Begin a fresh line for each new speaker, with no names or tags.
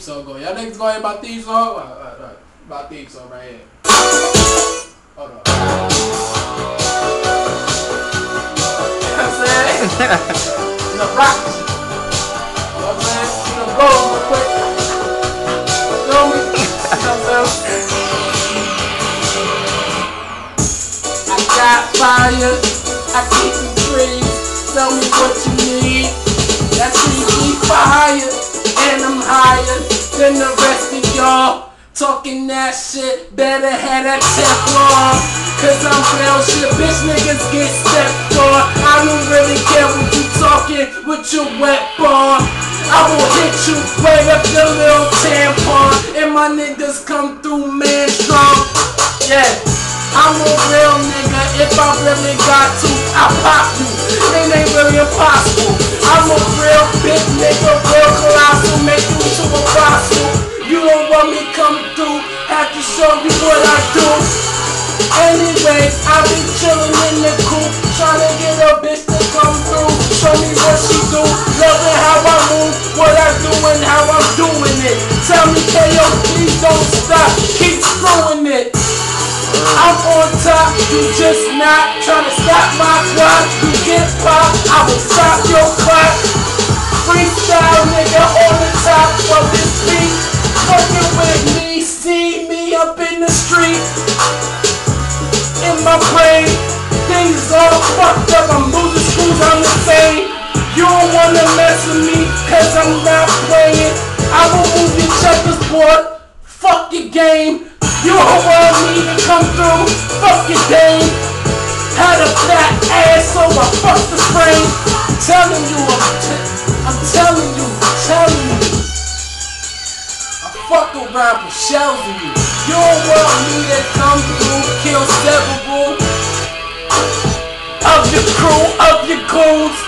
Song on. Y'all niggas song? All right, here. Hold on. I'm saying? rock. What? You know, go real quick. Saying? I got fire. I keep you free. Tell me what you need. Than the rest of y'all. Talking that shit, better have that Teflon. Cause I'm real shit, bitch niggas get stepped on. I don't really care what you talking with your wet bar. I will hit you right up your little tampon. And my niggas come through man strong. Yeah. I'm a real nigga, if I really got to, I pop you. It ain't really impossible. Come through, have to show you what I do. Anyway, I be chillin' in the coop, tryna get a bitch to come through. Show me what she do, loving how I move, what I do and how I'm doing it. Tell me KO, please don't stop, keep screwing it. I'm on top, you just not tryna stop my clock. You get pop, I will stop your my brain, things all fucked up. I'm losing screws, I'm insane. You don't wanna mess with me, cause I'm not playing. I will move your checkers board. Fuck your game. You don't want me to come through. Fuck your game. Had a fat ass, so I fucked the frame. Telling you, I'm, t- I'm telling you, telling you. I fuck around for shells in you. You don't want me to crew, of your goons.